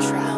Trap.